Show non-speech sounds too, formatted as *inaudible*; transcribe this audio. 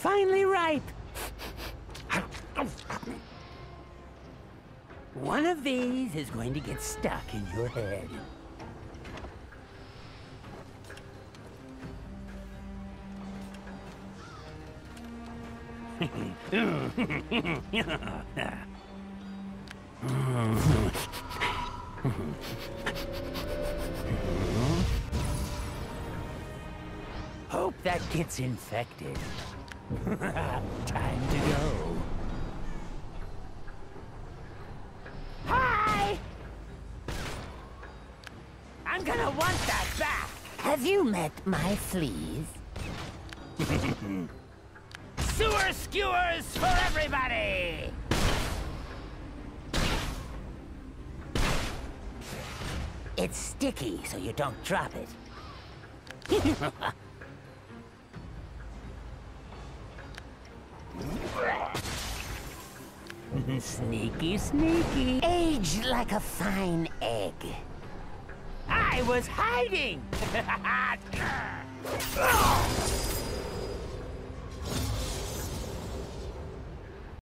finally ripe. One of these is going to get stuck in your head. Hope that gets infected. *laughs* Time to go. Hi! I'm gonna want that back! Have you met my fleas? *laughs* Sewer skewers for everybody! It's sticky, so you don't drop it. *laughs* *laughs* sneaky, sneaky. Aged like a fine egg. I was hiding! *laughs* *laughs*